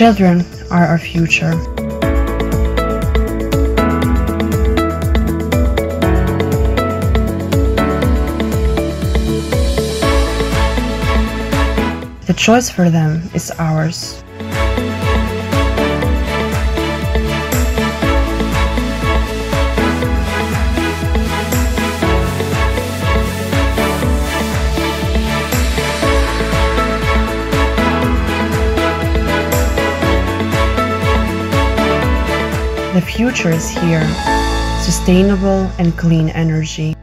children are our future. The choice for them is ours. The future is here. Sustainable and clean energy.